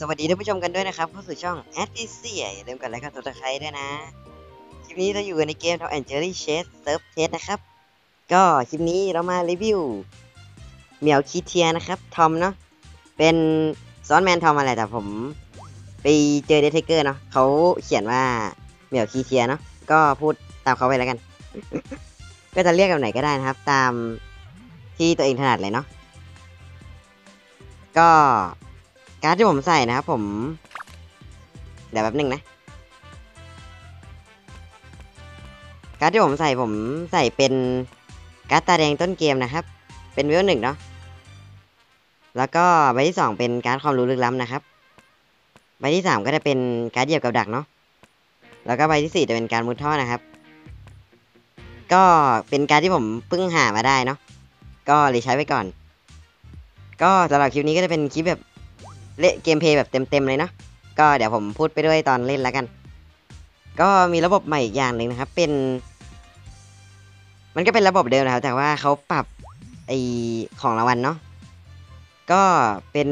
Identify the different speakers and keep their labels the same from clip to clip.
Speaker 1: สวัสดีท่านผู้ชมกันด้วยนะครับเข้าสู่ช่อง a d d i c i อย่าลืมกดไลค์กดติดตามด้วยนะคลิปนี้เราอยู่กันในเกม Tom and Jerry Chase Serv Test นะครับ ก็คลิปนี้เรามารีวิว Meowketeer นะครับทอมเนาะเป็น Swordsman Tom อะไรแต่ผมไปเจอเดทเทเกอร์เนาะเขาเขียนว่า Meowketeer เนาะก็พูดตามเขาไปแล้วกัน ก็จะเรียกแบบไหนก็ได้นะครับ ตามที่ตัวเองถนัดเลยเนาะก็ การ์ดที่ผมใส่นะครับผม เดี๋ยวแป๊บหนึงนะ การ์ดที่ผมใส่ผมใส่เป็นการ์ดตาแดงต้นเกมนะครับ เป็นเวลหนึ่งเนาะ แล้วก็ใบที่สองเป็นการ์ดความรู้ลึกล้ำนะครับ ใบที่สามก็จะเป็นการ์ดเหยียบกับดักเนาะ แล้วก็ใบที่สี่จะเป็นการ์ดมุดท่อนะครับ ก็เป็นการ์ดที่ผมเพิ่งหามาได้เนาะ ก็เลยใช้ไว้ก่อน ก็สำหรับคลิปนี้ก็จะเป็นคลิปแบบ เล่นเกมเพย์แบบเต็มๆเลยเนาะก็เดี๋ยวผมพูดไปด้วยตอนเล่นแล้วกัน ก็มีระบบใหม่อีกอย่างหนึ่งนะครับ เป็น มันก็เป็นระบบเดิมนะครับ แต่ว่าเขาปรับไอของรางวัลเนาะก็เป็น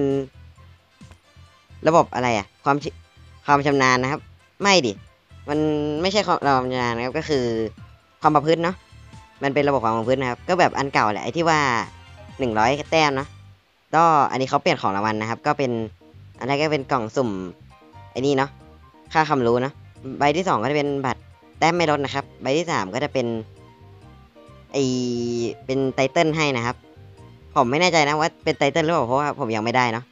Speaker 1: ระบบอะไรอะความความชำนาญนะครับ ไม่ดิมันไม่ใช่ความความชำนาญนะครับก็คือความประพฤติเนาะมันเป็นระบบความประพฤตินะครับ ก็แบบอันเก่าแหละไอที่ว่าหนึ่งร้อยแต้มเนาะ ก็อันนี้เขาเปลี่ยนของรางวัลนะครับ ก็เป็นอันแรกก็เป็นกล่องสุ่มไอ้นี่เนาะค่าคำรู้เนาะใบที่สองก็จะเป็นบัตรแต้มไม่ลดนะครับ ใบที่สามก็จะเป็นไอเป็นไตเติลให้นะครับ ผมไม่แน่ใจนะว่าเป็นไตเติลหรือเปล่าเพราะว่าผมยังไม่ได้เนาะ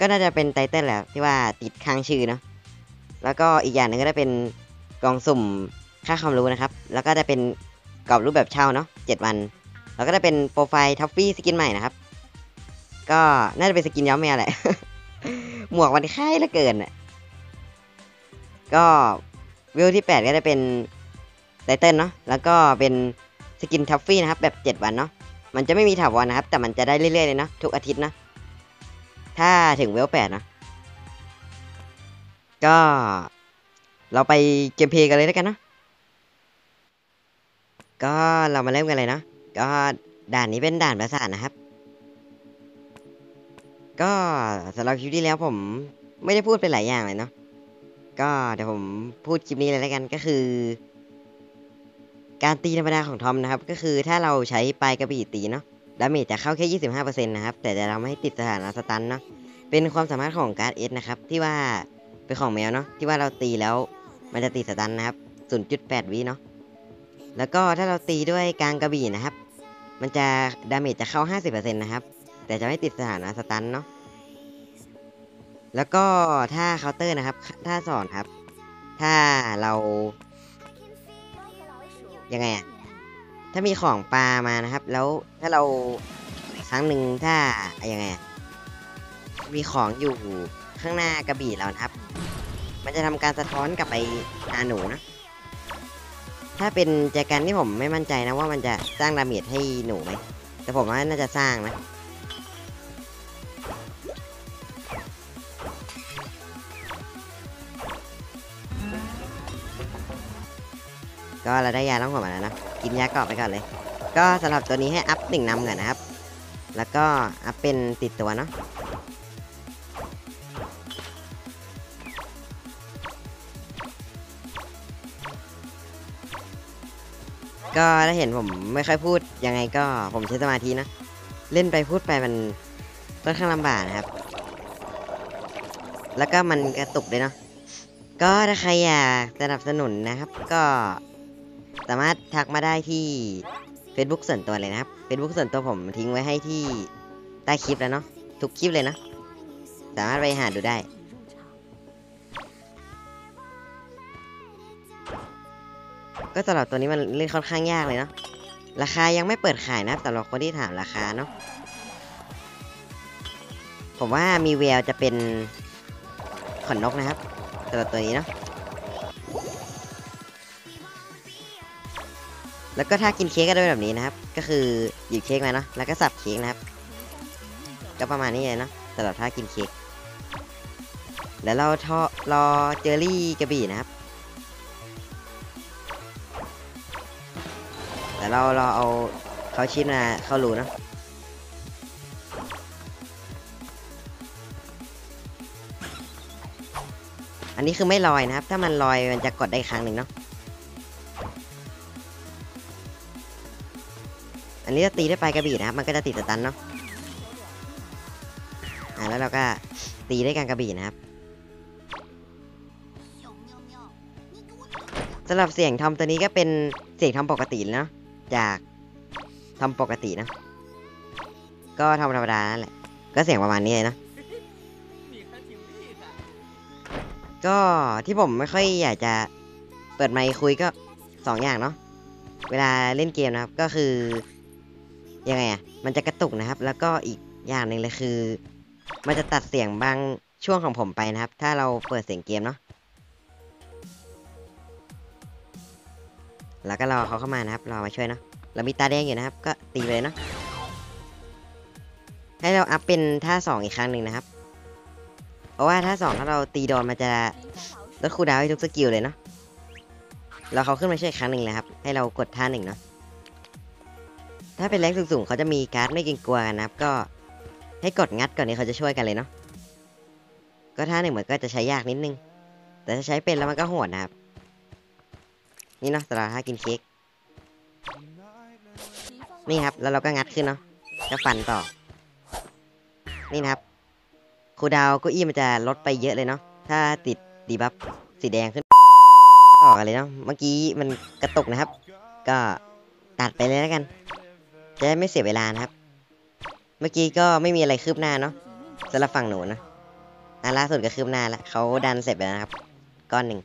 Speaker 1: ก็น่าจะเป็นไตเติลแหละที่ว่าติดค้างชื่อเนาะแล้วก็อีกอย่างหนึ่งก็จะเป็นกล่องสุ่มค่าความรู้นะครับ แล้วก็จะเป็นกรอบรูปแบบเช่าเนาะเจ็ดวัน แล้วก็จะเป็นโปรไฟล์ Tuffy skin ใหม่นะครับ ก็น่าจะเป็น skin ย้อมแมวแหละ หมวกมันคล้ายเหลือเกินอะ ก็วิวที่ 8 ก็จะเป็น title เนาะ แล้วก็เป็น skin Tuffy นะครับ แบบ 7 วันเนาะ มันจะไม่มีถาวรนะครับ แต่มันจะได้เรื่อยๆเลยเนาะทุกอาทิตย์นะ ถ้าถึงเวล8เนาะก็ เราไปเกมเพลย์กันเลยแล้วกันเนาะ ก็เรามาเริ่มกันเลยเนาะ ก็ด่านนี้เป็นด่านประสาทนะครับ ก็สำหรับคลิปที่แล้วผมไม่ได้พูดไปหลายอย่างเลยเนาะก็เดี๋ยวผมพูดคลิปนี้เลยแล้วกันก็คือ การตีธรรมดาของทอมนะครับ ก็คือถ้าเราใช้ปลายกระบี่ตีเนาะdamage จะเข้าแค่ 25%นะครับ แต่จะทำให้ติดสถานะ stun เนาะเป็นความสามารถของการ์ด S นะครับ ที่ว่าเป็นของแมวเนาะที่ว่าเราตีแล้วมันจะติด stun นะครับ 0.8 วิเนาะแล้วก็ถ้าเราตีด้วยกางกระบี่นะครับ มันจะ damage จะเข้า 50%นะครับ แต่จะไม่ติดสถานะ stun เนาะแล้วก็ถ้าเคาน์เตอร์นะครับ ถ้าสอนครับ ถ้าเรายังไงอะถ้ามีของปลามานะครับ แล้วถ้าเราครั้งหนึ่งถ้ายังไงมีของอยู่ข้างหน้ากระบี่เรานะครับ มันจะทำการสะท้อนกลับไปหาหนูนะ ถ้าเป็นแจกันที่ผมไม่มั่นใจนะว่ามันจะสร้างดาเมจให้หนูไหมแต่ผมว่าน่าจะสร้างนะ ก็เราได้ยาล้างหัวมาแล้วนะ กินยากรอบไปก่อนเลย ก็สำหรับตัวนี้ให้อัพหนึ่งนำก่อนนะครับ แล้วก็อัพเป็นติดตัวเนาะก็ถ้าเห็นผมไม่ค่อยพูดยังไงก็ผมใช้สมาธินะ เล่นไปพูดไปมันค่อนข้างลำบากนะครับ แล้วก็มันกระตุกด้วยเนาะก็ถ้าใครอยากสนับสนุนนะครับ ก็ สามารถทักมาได้ที่ Facebook ส่วนตัวเลยนะครับ Facebook ส่วนตัวผมทิ้งไว้ให้ที่ใต้คลิปแล้วเนาะทุกคลิปเลยเนาะสามารถไปหาดูได้ ก็สำหรับตัวนี้มันเล่นค่อนข้างยากเลยเนาะราคายังไม่เปิดขายนะครับสำหรับคนที่ถามราคาเนาะผมว่ามีแววจะเป็นขนนกนะครับสำหรับตัวนี้เนาะ แล้วก็ถ้ากินเค้กก็ได้แบบนี้นะครับ ก็คือหยิบเค้กมาเนาะ แล้วก็สับเค้กนะครับ ก็ประมาณนี้เลยเนาะสำหรับถ้ากินเค้ก แล้วเราทอรอเจอรี่กระบี่นะครับ แต่เราเราเอาเขาชิ้นมาเข้ารูเนาะอันนี้คือไม่ลอยนะครับ ถ้ามันลอยมันจะกดได้ครั้งหนึ่งเนาะ นนี้จะตีด้วยปลายกระบี่นะครับมันก็จะติดสตันเนาะอ่าแล้วเราก็ตีด้วยการกระบี่นะครับสำหรับเสียงทอมตัวนี้ก็เป็นเสียงทอมปกติเลยเนาะจากทอมปกตินะก็ทอมธรรมดานั่นแหละก็เสียงประมาณนี้เลยเนาะก็ที่ผมไม่ค่อยอยากจะเปิดไมค์คุยก็สองอย่างเนาะเวลาเล่นเกมนะครับก็คือ ยังไงอะ มันจะกระตุกนะครับ แล้วก็อีกอย่างหนึ่งเลยคือ มันจะตัดเสียงบางช่วงของผมไปนะครับ ถ้าเราเปิดเสียงเกมเนาะ แล้วก็รอเขาเข้ามานะครับ รอมาช่วยเนาะ เรามีตาแดงอยู่นะครับ ก็ตีไปเลยเนาะ ให้เราอัพเป็นท่าสองอีกครั้งหนึ่งนะครับ เพราะว่าท่าสองถ้าเราตีโดนมันจะลด cooldown ให้ทุก skill เลยเนาะ แล้วเขาขึ้นมาช่วยครั้งหนึ่งเลยครับ ให้เรากดท่าหนึ่งเนาะ ถ้าเป็นแรงสูงๆเขาจะมีการ์ดไม่เกรงกลัวกันนะครับ ก็ให้กดงัดก่อนนี้เขาจะช่วยกันเลยเนาะก็ท่าหนึ่งเหมือนก็จะใช้ยากนิดนึง แต่ถ้าใช้เป็นแล้วมันก็โหดนะครับ นี่เนาะสำหรับท่ากินเค้กนี่ครับ แล้วเราก็งัดขึ้นเนาะก็ฟันต่อ นี่นะครับคูดาวก็อี้มันจะลดไปเยอะเลยเนาะถ้าติดดีบัฟสีแดงขึ้นต่อกันเลยเนาะเมื่อกี้มันกระตุกนะครับ ก็ตัดไปเลยแล้วกัน จะได้ไม่เสียเวลานะครับ เมื่อกี้ก็ไม่มีอะไรคืบหน้าเนาะสำหรับฝั่งหนูนะอันล่าสุดก็คืบหน้าแล้วเขาดันเสร็จไปแล้วครับ ก้อนหนึ่ง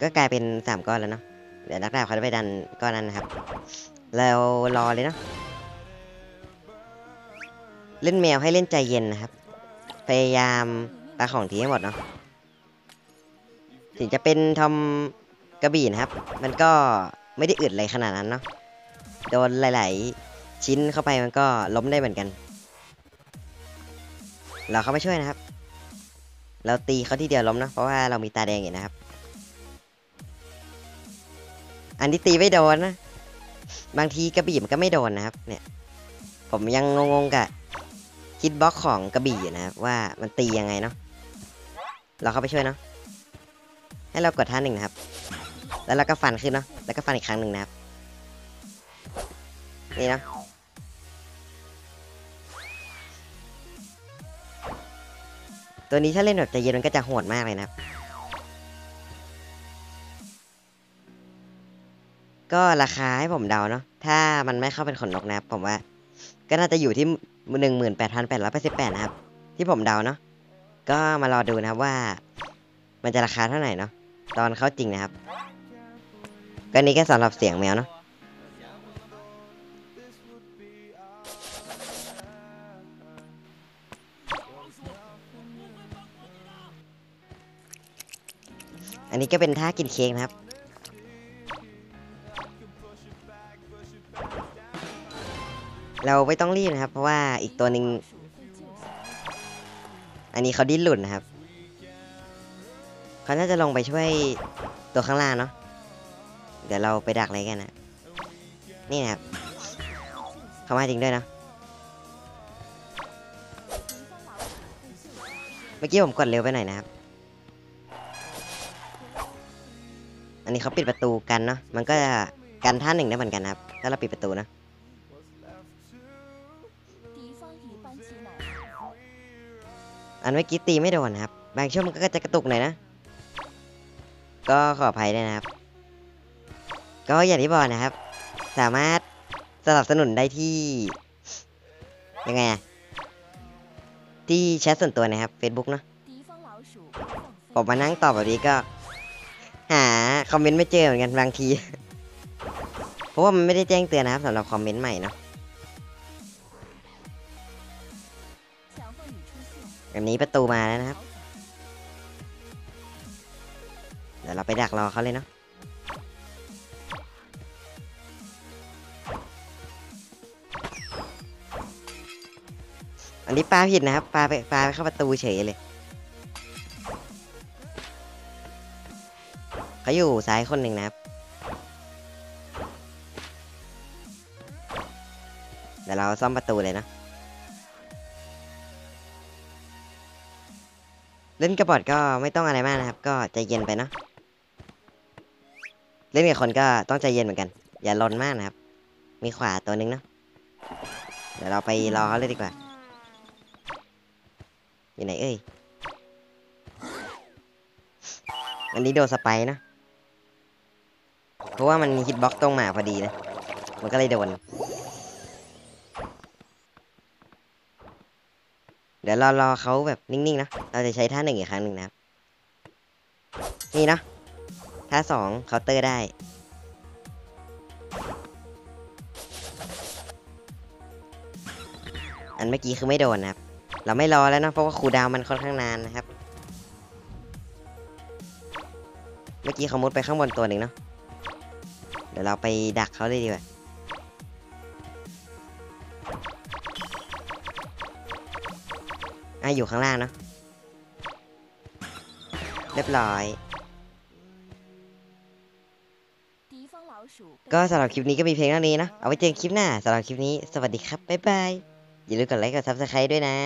Speaker 1: ก็กลายเป็นสามก้อนแล้วเนาะ เดี๋ยวนักดาบเขาจะไปดันก้อนนั้นนะครับแล้วรอเลยเนาะ เล่นแมวให้เล่นใจเย็นนะครับ พยายามปาของทีให้หมดเนาะ ถึงจะเป็นทอมกระบี่นะครับ มันก็ไม่ได้อึดอะไรขนาดนั้นเนาะ โดนหลาย ๆ ชิ้นเข้าไปมันก็ล้มได้เหมือนกัน เราเข้ามาช่วยนะครับ เราตีเขาที่เดียวล้มนะเพราะว่าเรามีตาแดงอยู่นะครับ อันที่ตีไม่โดนนะบางทีกระบี่มันก็ไม่โดนนะครับ เนี่ย ผมยังงงๆกับคิดบล็อกของกระบี่อยู่นะครับว่ามันตียังไงเนาะเราเข้าไปช่วยเนาะให้เรากดท่าหนึ่งนะครับ แล้วเราก็ฟันขึ้นเนาะแล้วก็ฟันอีกครั้งหนึ่งนะครับ นี่นะตัวนี้ถ้าเล่นแบบใจเย็นมันก็จะโหดมากเลยนะครับ ก็ราคาให้ผมเดาเนาะ ถ้ามันไม่เข้าเป็นขนนกนะครับ ผมว่า ก็น่าจะอยู่ที่หนึ่งหมื่นแปดพันแปดร้อยแปดสิบแปดนะครับ ที่ผมเดาเนาะ ก็มารอดูนะครับว่า มันจะราคาเท่าไหร่เนาะ ตอนเข้าจริงนะครับ ก็นี้ก็สำหรับเสียงแมวเนาะ ก็เป็นท่ากินเค้กนะครับ เราไม่ต้องรีบนะครับ เพราะว่าอีกตัวหนึ่งอันนี้เขาดิ้นหลุดนะครับ เขาน่าจะลงไปช่วยตัวข้างล่างเนาะ เดี๋ยวเราไปดักอะไรกันนะนี่นะครับ เขามาจริงด้วยเนาะ เมื่อกี้ผมกดเร็วไปหน่อยนะครับ นนี้เขาปิดประตูกันเนาะ มันก็จะกันท่าหนึ่งได้เหมือนกันนะครับ ถ้าเราปิดประตูนะ อันเมื่อกี้ตีไม่โดนนะครับ บางช่วงมันก็จะกระตุกหน่อยนะ ก็ขออภัยด้วยนะครับ ก็อย่างที่บอกนะครับ สามารถสนับสนุนได้ที่ ยังไงอะที่แชทส่วนตัวนะครับ Facebook เนาะผมมานั่งตอบแบบนี้ก็ หาคอมเมนต์ไม่เจอเหมือนกันบางที เพราะว่ามันไม่ได้แจ้งเตือนนะครับสำหรับคอมเมนต์ใหม่เนาะแบบนี้ประตูมาแล้วนะครับ เดี๋ยวเราไปดักรอเขาเลยเนาะอันนี้ปลาผิดนะครับปลาไปปลาไปเข้าประตูเฉยเลย เขาอยู่ซ้ายคนหนึ่งนะครับ เดี๋ยวเราซ่อมประตูเลยนะ เล่นกับบอทก็ไม่ต้องอะไรมากนะครับ ก็ใจเย็นไปเนาะเล่นกับคนก็ต้องใจเย็นเหมือนกัน อย่าลนมากนะครับ มีขวาตัวหนึงเนาะเดี๋ยวเราไปรอเขาเลยดีกว่า อยู่ไหนเอ้ยอันนี้โดน Spike เนอะ เพราะว่ามัน hitbox ตรงหมาพอดีนะ มันก็เลยโดน เดี๋ยวรอรอเขาแบบนิ่งๆนะ เราจะใช้ท่าหนึ่งอีกครั้งหนึ่งนะครับ นี่นะท่าสองเคาน์เตอร์ได้ อันเมื่อกี้คือไม่โดนนะครับ เราไม่รอแล้วเนะเพราะว่าคูดาวมันค่อนข้างนานนะครับ เมื่อกี้เขามุดไปข้างบนตัวหนึ่งเนาะ ดี๋ยวเราไปดักเขาเลยดีกว่าอะอยู่ข้างล่างเนาะเรียบร้อย ก็สำหรับคลิปนี้ก็มีเพียงเท่านี้นะ เอาไว้เจอคลิปหน้าสำหรับคลิปนี้ สวัสดีครับ บ๊ายบาย อย่าลืมกดไลค์กด subscribe ด้วยนะ